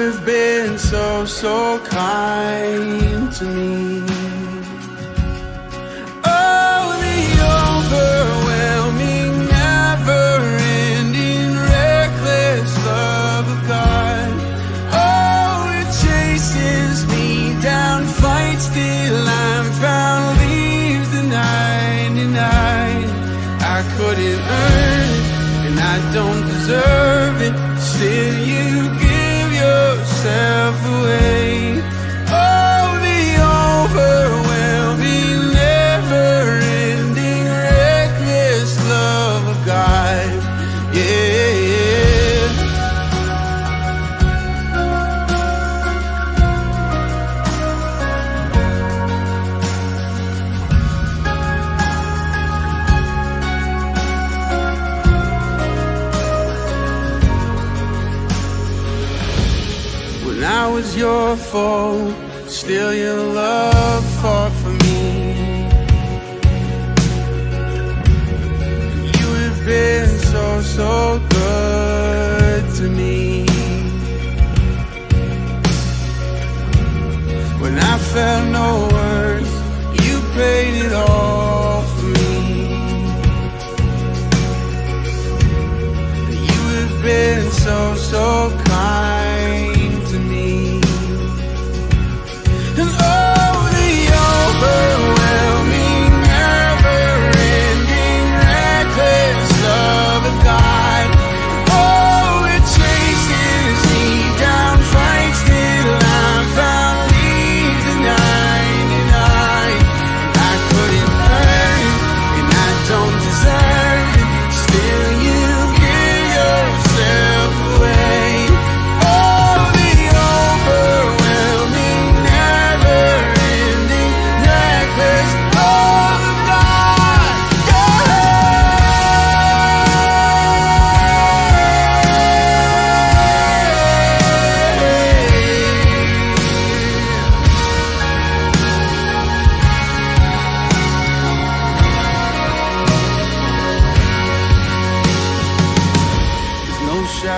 You have been so, so kind to me. Oh, the overwhelming, never-ending, reckless love of God. Oh, it chases me down, fights found, leaves the 99. I couldn't earn it, and I don't deserve it. Still, your fault still your love fought for me. You have been so, so good to me. When I felt no worth, you paid it all